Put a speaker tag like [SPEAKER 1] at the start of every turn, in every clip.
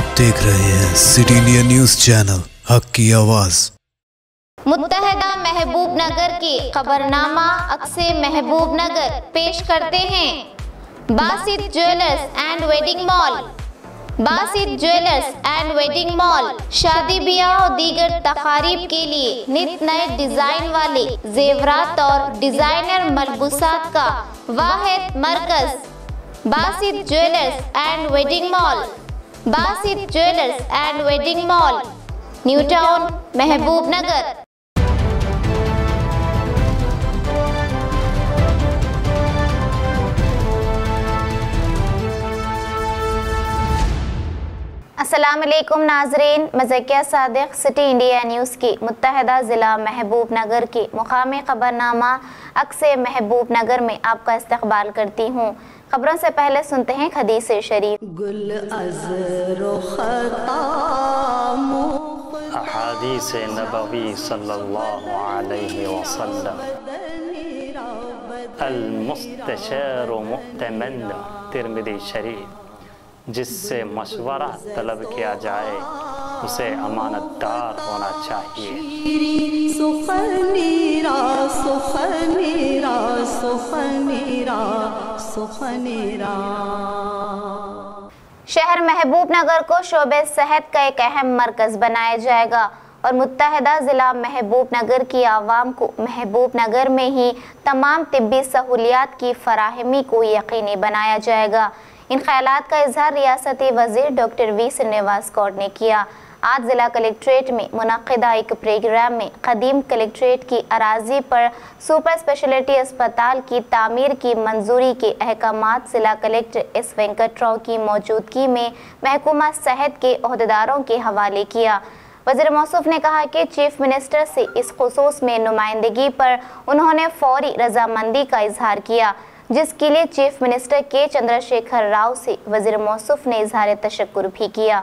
[SPEAKER 1] आप देख रहे हैं सिटी इंडिया न्यूज़ चैनल, हक की आवाज़।
[SPEAKER 2] मुत्तहदा महबूब नगर की खबरनामा अक्से महबूब नगर पेश करते हैं। Basit jewellers and wedding mall. Basit jewellers and wedding mall, शादी ब्याह और दीगर तकारीब के लिए नित नए डिज़ाइन वाले जेवरात और डिज़ाइनर मलबूसात का वाहिद मरकज। Basit jewellers and wedding mall. Basit jewellers and wedding mall new town Mahabubnagar Aslam Nazreen, मजकिया सदक सिटी इंडिया न्यूज़ की मुतहदा ज़िला महबूब नगर के मुकामी ख़बरनामा अक्स महबूब नगर में आपका इस्तकबाल करती हूँ। खबरों से पहले सुनते हैं खदीस शरीफ।
[SPEAKER 3] गुल
[SPEAKER 4] अहादीस नबवी सल्लल्लाहु अलैहि वसल्लम। अल मुस्तशार मुतमन तिरमिदी शरीफ। जिससे मशवरा तलब किया जाए उसे अमानतदार होना चाहिए।
[SPEAKER 2] शहर महबूब नगर को शोबे सेहत का एक अहम मरकज बनाया जाएगा और मुतहदा ज़िला महबूब नगर की आवाम को महबूब नगर में ही तमाम तबी सहूलियात की फराहमी को यकीनी बनाया जाएगा। इन ख्याल का इजहार रियासती वज़ीर डॉक्टर वी श्रीनिवास कौर ने किया। आज ज़िला कलेक्ट्रेट में मुनदा एक प्रोग्राम में कदीम कलेक्ट्रेट की अराजी पर सुपर स्पेशलिटी अस्पताल की तमीर की मंजूरी के अहकाम ज़िला कलेक्टर एस वेंकट राव की मौजूदगी में महकुमा सेहत के अहदेदारों के हवाले किया। वज़ीर मौसफ ने कहा कि चीफ मिनिस्टर से इस खसूस में नुमाइंदगी पर उन्होंने फौरी रजामंदी का इजहार किया, जिसके लिए चीफ मिनिस्टर के चंद्रशेखर राव से वज़ीर मौसफ ने इजहार तशक्र भी किया।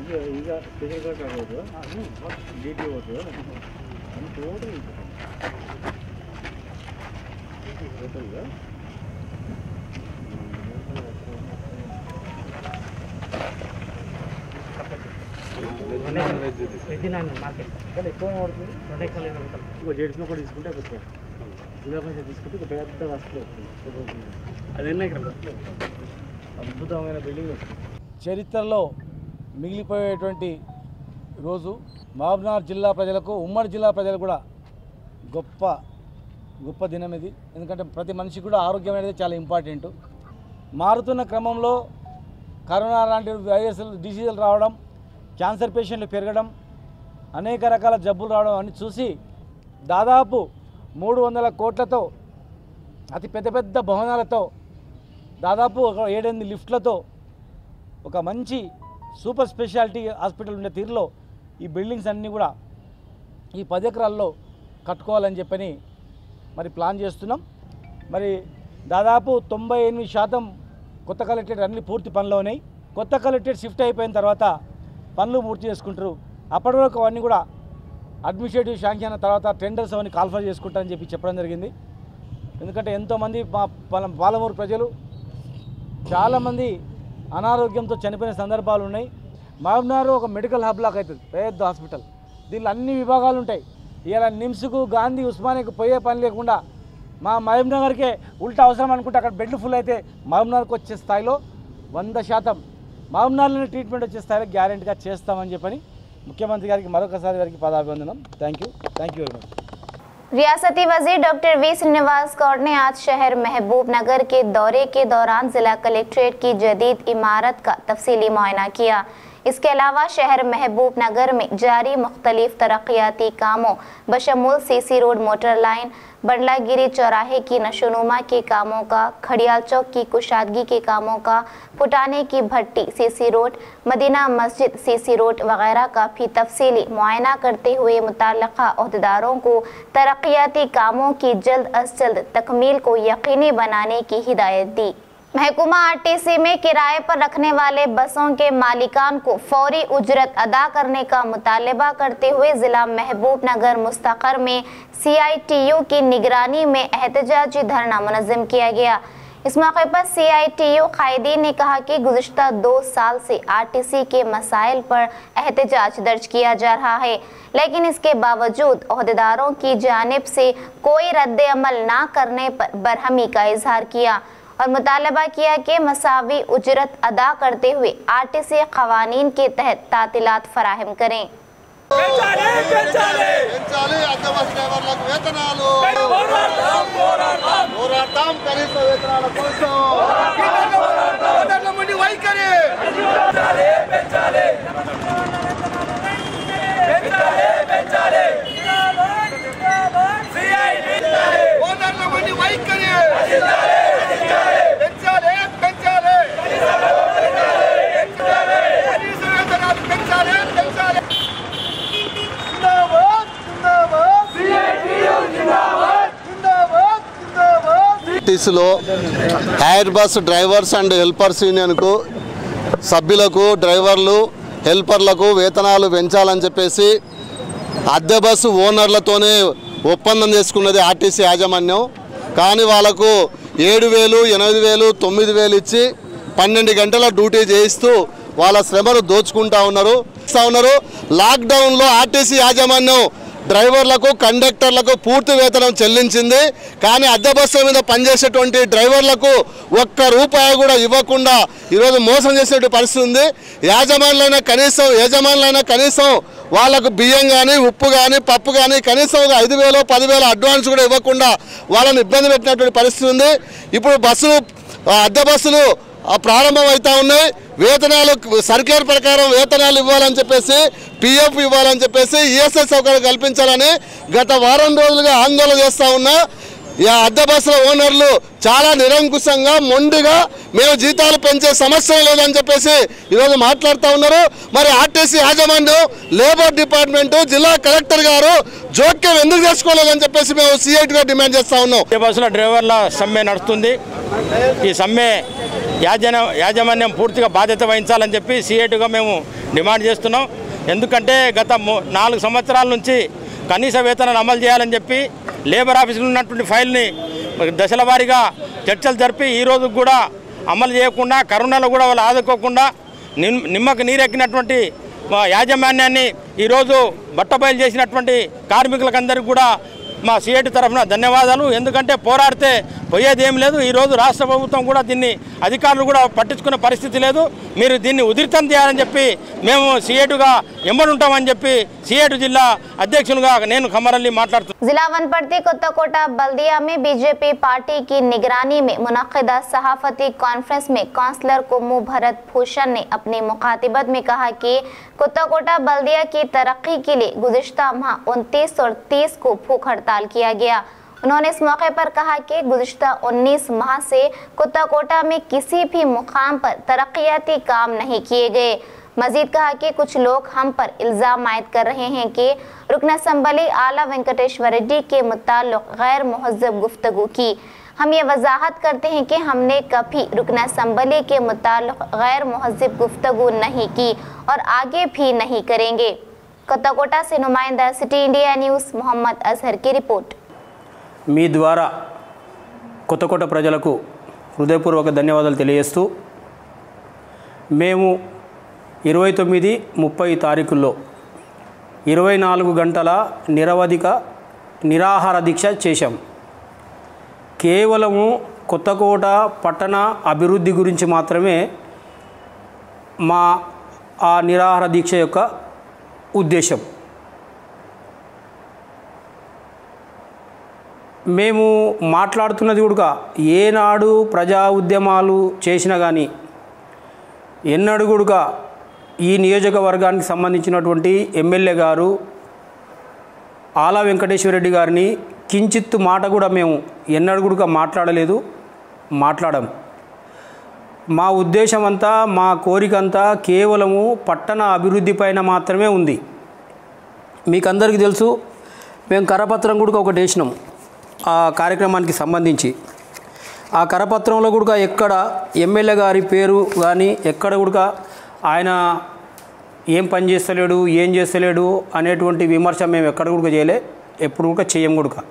[SPEAKER 5] ಈಗ ಈಗ ಸ್ಪೆಷಲ್ ಆಗೋದು ಡಿ ಟಿ ಓದು కూడా తీసుకుంటే వస్తుంది అద్భుతమైన చరిత్రలో మిగిలిపోయేటువంటి రోజు మహబూబ్నగర్ జిల్లా ప్రజలకు ఉమ్మడి జిల్లా ప్రజలు కూడా గొప్ప గొప్ప దినం ఇది. ఎందుకంటే ప్రతి మనిషికి కూడా ఆరోగ్యం అనేది చాలా ఇంపార్టెంట్ మారుతున్న క్రమంలో కరోనా లాంటి వైరస్ డిసీజులు రావడం క్యాన్సర్ పేషెంట్లు పెరగడం అనేక రకాల జబ్బులు రావడం అని చూసి దాదాపు మూడు వందల కోట్లతో అతి పెద్ద పెద్ద భవనాలతో దాదాపు ఒక ఏడెనిమిది లిఫ్ట్లతో ఒక మంచి సూపర్ స్పెషాలిటీ హాస్పిటల్ ఉండే తీరులో ఈ బిల్డింగ్స్ అన్నీ కూడా ఈ పది ఎకరాల్లో కట్టుకోవాలని చెప్పని మరి ప్లాన్ చేస్తున్నాం. మరి దాదాపు తొంభై ఎనిమిది శాతం కొత్త కలెక్టరేట్ అన్ని పూర్తి పనిలో ఉన్నాయి. కొత్త కలెక్టరేట్ షిఫ్ట్ అయిపోయిన తర్వాత పనులు పూర్తి చేసుకుంటారు. అప్పటి వరకు అవన్నీ కూడా అడ్మినిస్ట్రేటివ్ శాంక్షన్ అయిన తర్వాత టెండర్స్ అవన్నీ కాల్ఫర్ చేసుకుంటారని చెప్పి చెప్పడం జరిగింది. ఎందుకంటే ఎంతోమంది మా పాల పాలమూరు ప్రజలు చాలామంది అనారోగ్యంతో చనిపోయిన సందర్భాలు ఉన్నాయి. మహబూబ్నగర్ ఒక మెడికల్ హబ్ లాగా అవుతుంది పెద్ద హాస్పిటల్ దీనిలో అన్ని విభాగాలు ఉంటాయి. ఇలా నిమ్స్కు గాంధీ ఉస్మానియాకు పోయే పని లేకుండా మా మహబూబ్నగర్కే ఉల్టా అవసరం అనుకుంటే అక్కడ బెడ్లు ఫుల్ అయితే మహబూబ్నగర్కి వచ్చే స్థాయిలో వంద శాతం మహమ్నాడులోనే ట్రీట్మెంట్ వచ్చే స్థాయిలో గ్యారెంటీగా చేస్తామని చెప్పని ముఖ్యమంత్రి గారికి మరొకసారి గారికి పదాభివందనం thank you thank you very much
[SPEAKER 2] रियासती वजीर डॉक्टर वी श्रीनिवास गौड़ ने आज शहर महबूब नगर के दौरे के दौरान जिला कलेक्ट्रेट की जदीद इमारत का तफसीली मुआयना किया इसके अलावा शहर महबूब नगर में जारी मुख्तलिफ़ तरक्याती कामों, बशमूल सीसी रोड मोटर लाइन, बंडलागिरी चौराहे की नशोनुमा के कामों का, खड़ियाल चौक की कुशादगी के कामों का पुटाने की भट्टी सीसी रोड, मदीना मस्जिद सीसी रोड वगैरह का भी तफसीली मुआयना करते हुए मुतलका अहदेदारों को तरक्याती कामों की जल्द अज जल्द तकमील को यकीनी बनाने की हिदायत दी। महकुमा आरटीसी में किराए पर रखने वाले बसों के मालिकान को फौरी उजरत अदा करने का मुतालबा करते हुए जिला महबूब नगर मुस्तकर में सीआईटीयू की निगरानी में एहतजाजी धरना मुनजम किया गया। इस मौके पर सीआईटीयू कायदीन ने कहा कि गुजशत दो साल से आरटीसी के मसाइल पर एहतजाज दर्ज किया जा रहा है, लेकिन इसके बावजूद अहदेदारों की जानब से कोई रद्द अमल ना करने पर बरहमी का इजहार किया। और मुतालबा किया कि मसावी उजरत अदा करते हुए आर टी सी कवानीन के तहत तातीलत फराहम करें
[SPEAKER 6] ఆర్టీసీలో hire bus drivers and helpers యూనియన్కు సభ్యులకు డ్రైవర్లు హెల్పర్లకు వేతనాలు పెంచాలని చెప్పేసి అద్దె బస్సు ఓనర్లతోనే ఒప్పందం చేసుకున్నది ఆర్టీసీ యాజమాన్యం. కానీ వాళ్ళకు ఏడు వేలు ఎనిమిది వేలు తొమ్మిది వేలు ఇచ్చి పన్నెండు గంటల డ్యూటీ చేయిస్తూ వాళ్ళ శ్రమను దోచుకుంటా ఉన్నారు. ఇస్తా ఉన్నారు. లాక్డౌన్లో ఆర్టీసీ యాజమాన్యం డ్రైవర్లకు కండక్టర్లకు పూర్తి వేతనం చెల్లించింది. కానీ అద్దె బస్సుల మీద పనిచేసేటువంటి డ్రైవర్లకు ఒక్క రూపాయి కూడా ఇవ్వకుండా ఈరోజు మోసం చేసేటువంటి పరిస్థితి ఉంది. యాజమానులైనా కనీసం యజమానులైనా కనీసం వాళ్ళకు బియ్యం కానీ ఉప్పు కానీ పప్పు కానీ కనీసం ఒక ఐదు వేలు పదివేలు అడ్వాన్స్ కూడా ఇవ్వకుండా వాళ్ళని ఇబ్బంది పెట్టినటువంటి పరిస్థితి ఉంది. ఇప్పుడు బస్సులు అద్దె బస్సులు ప్రారంభమవుతా ఉన్నాయి. వేతనాలు సర్కేర్ ప్రకారం వేతనాలు ఇవ్వాలని చెప్పేసి పిఎఫ్ ఇవ్వాలని చెప్పేసి ఈఎస్ఐ సౌకర్యం కల్పించాలని గత వారం రోజులుగా ఆందోళన చేస్తూ ఉన్నా. అద్దె బస్సుల ఓనర్లు చాలా నిరంకుశంగా మొండిగా మేము జీతాలు పెంచే సమస్య లేదని చెప్పేసి ఈరోజు మాట్లాడుతూ ఉన్నారు. మరి ఆర్టీసీ యాజమాన్యం లేబర్ డిపార్ట్మెంటు జిల్లా కలెక్టర్ గారు జోక్యం ఎందుకు చేసుకోలేదని చెప్పేసి మేము సిఐటిగా డిమాండ్ చేస్తూ ఉన్నాం.
[SPEAKER 7] ఈ బస్సుల డ్రైవర్ల సమ్మె నడుస్తుంది. ఈ సమ్మె యాజన యాజమాన్యం పూర్తిగా బాధ్యత వహించాలని చెప్పి సీఏటుగా మేము డిమాండ్ చేస్తున్నాం. ఎందుకంటే గత మూ- నాలుగు సంవత్సరాల నుంచి కనీస వేతనాలు అమలు చేయాలని చెప్పి లేబర్ ఆఫీసులో ఉన్నటువంటి ఫైల్ని దశల వారీగా చర్చలు జరిపి ఈ కూడా అమలు చేయకుండా కరోనాలో కూడా వాళ్ళు ఆదుకోకుండా నిమ్ నిమ్మకు నీరెక్కినటువంటి యాజమాన్యాన్ని ఈరోజు బట్టబయలు చేసినటువంటి కార్మికులకందరికీ కూడా మా సిఐటి తరఫున ధన్యవాదాలు ఎందుకంటే పోరాడితే పోయేది ఏం లేదు ఈరోజు రాష్ట్ర ప్రభుత్వం కూడా దీన్ని అధికారులు కూడా పట్టించుకునే పరిస్థితి లేదు మీరు దీన్ని ఉధృతం చేయాలని చెప్పి మేము సిఐటుగా ఎంబడుంటామని చెప్పి సిఐటు జిల్లా అధ్యక్షునిగా నేను కమరల్లి మాట్లాడుతున్నాను
[SPEAKER 2] जिला वनपट्टी कोत्ताकोटा बल्दिया में बीजेपी पार्टी की निगरानी में मुनदा सहाफती कॉन्फ्रेंस में काउंसलर कुमू भरत भूषण ने अपनी मुखातिबत में कहा कि कोत्ताकोटा बल्दिया की तरक्की के लिए गुजश्ता माह उनतीस और तीस को भूख हड़ताल किया गया। उन्होंने इस मौके पर कहा कि गुजश्ता 19 माह से कुत्ताकोटा में किसी भी मुकाम पर तरक्याती काम नहीं किए गए। मजीद कहा कि कुछ लोग हम पर इल्ज़ाम आयद कर रहे हैं कि रुकन असम्बली आला वेंकटेश्वर रेड्डी के मुतल गैर महजब गुफ्तु की। हम ये वजाहत करते हैं कि हमने कभी रुकन असम्बली के मुतल गैर महजब गुफ्तगु नहीं की और आगे भी नहीं करेंगे। कोत्ताकोटा से नुमाइंदा city India news Mohammed Azhar की रिपोर्ट
[SPEAKER 8] మీ ద్వారా కొత్తకోట ప్రజలకు హృదయపూర్వక ధన్యవాదాలు తెలియజేస్తూ మేము ఇరవై తొమ్మిది ముప్పై తారీఖుల్లో ఇరవై నాలుగు గంటల నిరవధిక నిరాహార దీక్ష చేశాం కేవలము కొత్తకోట పట్టణ అభివృద్ధి గురించి మాత్రమే మా ఆ నిరాహార దీక్ష యొక్క ఉద్దేశం. మేము మాట్లాడుతున్నది కూడా ఏనాడు ప్రజా ఉద్యమాలు చేసినా కానీ ఎన్నడు కూడా ఈ నియోజకవర్గానికి సంబంధించినటువంటి ఎమ్మెల్యే గారు ఆలా వెంకటేశ్వరరెడ్డి గారిని కించిత్తు మాట కూడా మేము ఎన్నడు కూడా మాట్లాడలేదు మాట్లాడము. మా ఉద్దేశం అంతా మా కోరికంతా కేవలము పట్టణ అభివృద్ధి పైన మాత్రమే ఉంది. మీకు అందరికీ తెలుసు మేము కరపత్రం కూడా ఒకటి వేసినాం ఆ కార్యక్రమానికి సంబంధించి. ఆ కరపత్రంలో కూడా ఎక్కడ ఎమ్మెల్యే గారి పేరు కానీ ఎక్కడ కూడా ఆయన ఏం పని చేస్తలేడు ఏం చేస్తలేడు అనేటువంటి విమర్శ మేము ఎక్కడ కూడా చేయలే ఎప్పుడు కూడా చేయం కూడా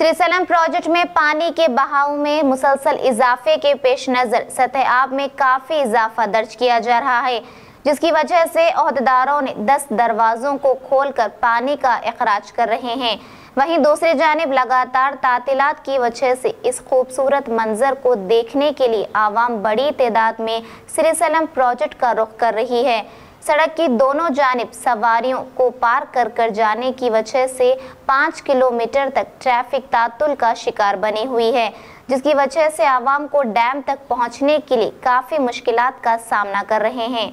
[SPEAKER 2] श्रीसलम प्रोजेक्ट में पानी के बहाव में मुसलसल इजाफे के पेश नज़र। सतह आब में काफ़ी इजाफा दर्ज किया जा रहा है, जिसकी वजह से अहदेदारों ने 10 दरवाजों को खोलकर पानी का अखराज कर रहे हैं। वहीं दूसरी जानब लगातार तातीलात की वजह से इस खूबसूरत मंजर को देखने के लिए आवाम बड़ी तादाद में श्रीसलम प्रोजेक्ट का रुख कर रही है। सड़क की दोनों जानब सवारियों को पार कर कर जाने की वजह से पाँच किलोमीटर तक ट्रैफ़िक तातुल का शिकार बनी हुई है, जिसकी वजह से आवाम को डैम तक पहुँचने के लिए काफ़ी मुश्किल का सामना कर रहे हैं।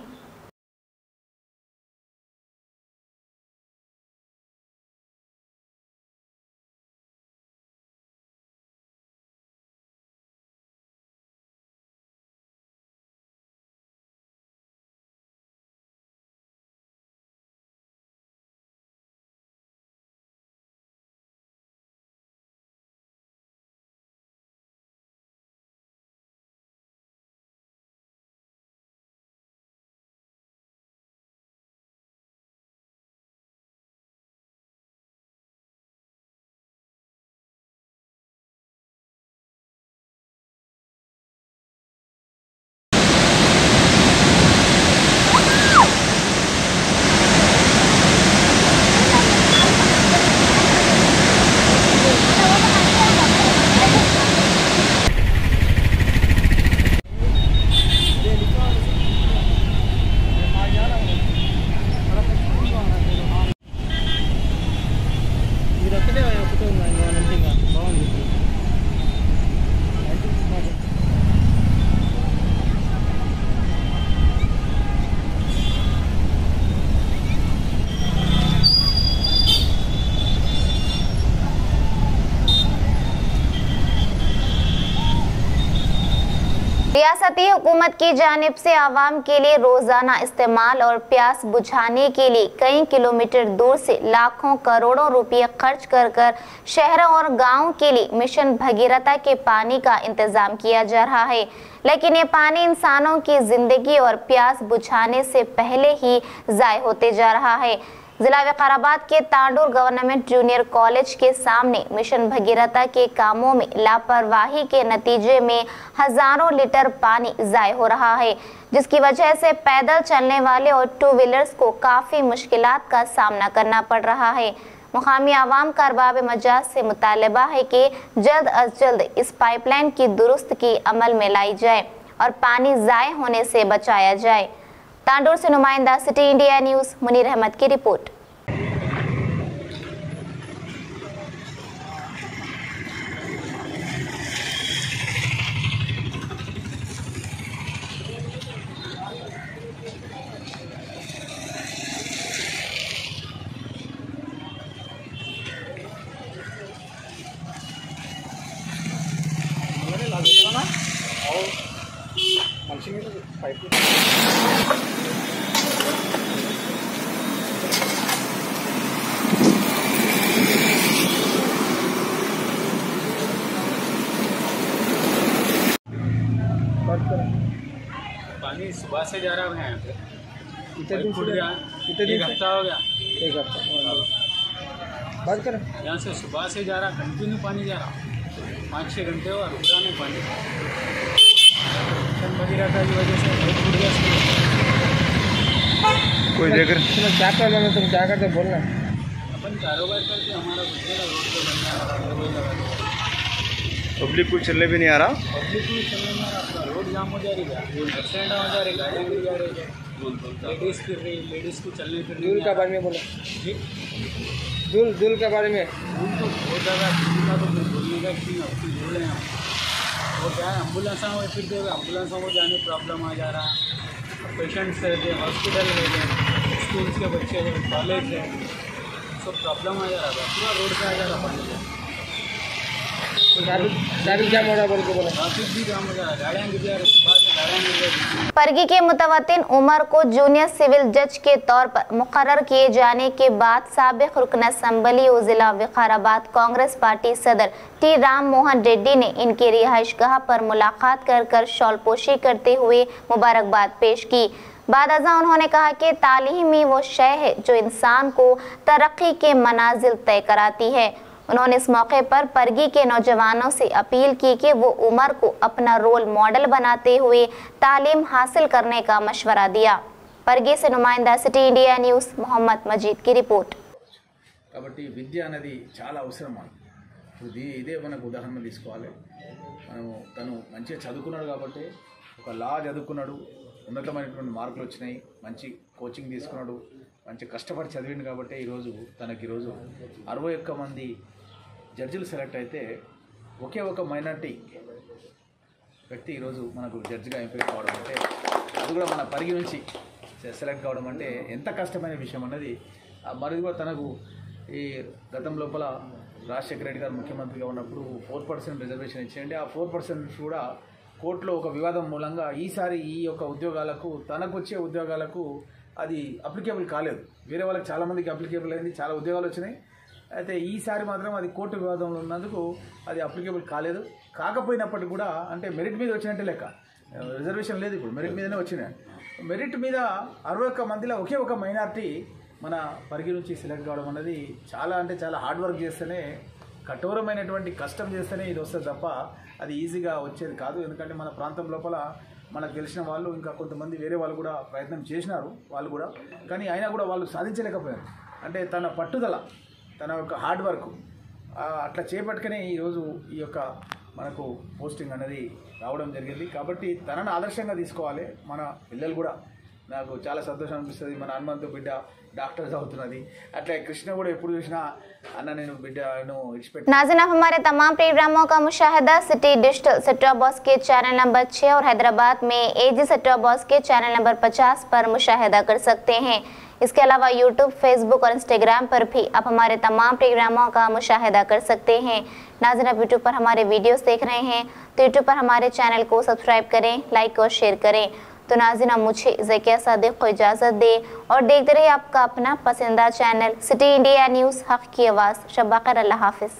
[SPEAKER 2] की जानब से आवाम के लिए रोज़ाना इस्तेमाल और प्यास बुझाने के लिए कई किलोमीटर दूर से लाखों करोड़ों रुपये खर्च कर कर शहरों और गाँव के लिए मिशन भगीरथा के पानी का इंतज़ाम किया जा रहा है। लेकिन ये पानी इंसानों की ज़िंदगी और प्यास बुझाने से पहले ही जाय होते जा रहा है। जिला विकाराबाद के तांडूर गवर्नमेंट जूनियर कॉलेज के सामने मिशन भगीरथा के कामों में लापरवाही के नतीजे में हज़ारों लीटर पानी जाय हो रहा है, जिसकी वजह से पैदल चलने वाले और टू व्हीलर्स को काफ़ी मुश्किल का सामना करना पड़ रहा है। मुकामी आवाम का अरबाब मजाज से मुतालबा है कि जल्द अज जल्द इस पाइपलाइन की दुरुस्त की अमल में लाई जाए और पानी ज़ाय होने से बचाया जाए। तांडूर से नुमाइंदा city India news Munir Ahmed की रिपोर्ट।
[SPEAKER 9] पानी सुबह से जा रहा है यहाँ पे।
[SPEAKER 5] कितने दिन
[SPEAKER 9] फुट गया
[SPEAKER 5] कितने दिन
[SPEAKER 9] हफ़्ता हो गया।
[SPEAKER 5] एक हफ़्ता बात करें।
[SPEAKER 9] यहाँ से सुबह से जा रहा कंटिन्यू पानी जा रहा। पाँच छः घंटे हुआ रुक नहीं पानी। मिशन भगीरथा की वजह से बहुत फुट गया
[SPEAKER 5] कोई देख रहे? क्या कर रहे तुम क्या करते बोलना।
[SPEAKER 9] अपन कारोबार करके हमारा रोड पे बनना है।
[SPEAKER 5] पब्लिक को चलने भी नहीं आ रहा।
[SPEAKER 9] पब्लिक चलने में आ रहा, रोड जाम हो जा रही है। बस हो जा रही गाड़ियाँ गिर जा रही है। लेडीज़ फिर रही लेडीज़ को चलने फिरने
[SPEAKER 5] दूल के बारे में। बोलो।
[SPEAKER 9] जी?
[SPEAKER 5] दूल दूल के बारे में।
[SPEAKER 9] दूर तो बहुत ज़्यादा दूर का तो फिर बोलने का कि दूर है। क्या है एंबुलेंस में फिर दे एम्बुलेंसों को जाने प्रॉब्लम आ जा रहा। है पेशेंट्स रहते हैं हॉस्पिटल रहते हैं स्कूल्स के बच्चे हैं कॉलेज है सब प्रॉब्लम आ जा रहा था। पूरा रोड पे आ जा रहा पानी
[SPEAKER 2] परगी के मुतवतिन उमर को जूनियर सिविल जज के तौर पर मुकर्र किए जाने के बाद सबक रुकन असम्बली व जिला विकाराबाद कांग्रेस पार्टी सदर टी राम मोहन रेड्डी ने इनके रिहाइश गाह पर मुलाकात कर कर शॉलपोशी करते हुए मुबारकबाद पेश की। बाद अजा उन्होंने कहा कि तालीमी वो शय है जो इंसान को तरक्की के मनाजिल तय कराती है। उन्होंने इस मौके पर परगी के नौजवानों से अपील की कि वो उमर को अपना रोल मॉडल बनाते हुए तालीम हासिल करने का मशवरा दिया परगी से नुमाइंदा city India news Mohammed Majeed की रिपोर्ट
[SPEAKER 10] కాబట్టి విద్య అనేది చాలా అవసరం మనకు ఇప్పుడు దీ ఇదే మనకు ఉదాహరణ తీసుకోవాలి మనము తను మంచిగా చదువుకున్నాడు కాబట్టి ఒక లా చదువుకున్నాడు ఉన్నతమైనటువంటి మార్కులు వచ్చినాయి మంచి కోచింగ్ తీసుకున్నాడు మంచి కష్టపడి చదివిండు కాబట్టి ఈరోజు తనకి ఈరోజు అరవై ఒక్క మంది జడ్జిలు సెలెక్ట్ అయితే ఒకే ఒక మైనార్టీ వ్యక్తి ఈరోజు మనకు జడ్జిగా ఎంపిక కావడం అంటే అది కూడా మన పరిగి నుంచి సెలెక్ట్ కావడం అంటే ఎంత కష్టమైన విషయం అన్నది మరిది మరి కూడా తనకు ఈ గతం లోపల రాజశేఖర రెడ్డి గారు ముఖ్యమంత్రిగా ఉన్నప్పుడు ఫోర్ పర్సెంట్ రిజర్వేషన్ ఇచ్చేయండి. ఆ ఫోర్ పర్సెంట్ కూడా కోర్టులో ఒక వివాదం మూలంగా ఈసారి ఈ యొక్క ఉద్యోగాలకు తనకు వచ్చే ఉద్యోగాలకు అది అప్లికేబుల్ కాలేదు. వేరే వాళ్ళకి చాలామందికి అప్లికేబుల్ అయింది చాలా ఉద్యోగాలు వచ్చినాయి. అయితే ఈసారి మాత్రం అది కోర్టు వివాదంలో ఉన్నందుకు అది అప్లికేబుల్ కాలేదు. కాకపోయినప్పటికీ కూడా అంటే మెరిట్ మీద వచ్చినట్టే లెక్క. రిజర్వేషన్ లేదు ఇప్పుడు మెరిట్ మీదనే వచ్చినాయి మెరిట్ మీద అరవై ఒక్క మందిలో ఒకే ఒక మైనార్టీ మన పరిగి నుంచి సెలెక్ట్ కావడం అనేది చాలా అంటే చాలా హార్డ్ వర్క్ చేస్తేనే కఠోరమైనటువంటి కష్టం చేస్తేనే ఇది వస్తుంది తప్ప అది ఈజీగా వచ్చేది కాదు. ఎందుకంటే మన ప్రాంతం లోపల మనకు తెలిసిన వాళ్ళు ఇంకా కొంతమంది వేరే వాళ్ళు కూడా ప్రయత్నం చేసినారు వాళ్ళు కూడా. కానీ అయినా కూడా వాళ్ళు సాధించలేకపోయారు. అంటే తన పట్టుదల తన యొక్క హార్డ్ వర్క్ ఆ, అట్లా చేపట్టుకునే ఈరోజు ఈ యొక్క మనకు పోస్టింగ్ అనేది రావడం జరిగింది కాబట్టి తనను ఆదర్శంగా తీసుకోవాలి మన పిల్లలు కూడా నాకు చాలా సంతోషం అనిపిస్తుంది మన హనుమంతు బిడ్డ డాక్టర్ చదువుతున్నది అట్లా కృష్ణ కూడా ఎప్పుడు చూసినా అన్న నేను బిడ్డను విడిచిపెట్టి
[SPEAKER 2] नाजिन आप हमारे तमाम प्रोग्रामों का मुशाहिदा सिटी डिजिटल सेट्रा बॉस के चैनल नंबर 6 और हैदराबाद में एजी सेट्रा बॉस के चैनल नंबर 50 पर मुशाहिदा कर सकते हैं इसके अलावा यूट्यूब फेसबुक और इंस्टाग्राम पर भी आप हमारे तमाम प्रोग्रामों का मुशाहिदा कर सकते हैं। नाजन, आप यूट्यूब पर हमारे वीडियोस देख रहे हैं तो यूट्यूब पर हमारे चैनल को सब्सक्राइब करें लाइक और शेयर करें। तो नाजन, आप मुझे जकिया सदक को इजाज़त दें और देखते रहे आपका अपना पसंदीदा चैनल सिटी इंडिया न्यूज़ हक़ की आवाज़। शबाकर अल्लाह हाफिज़।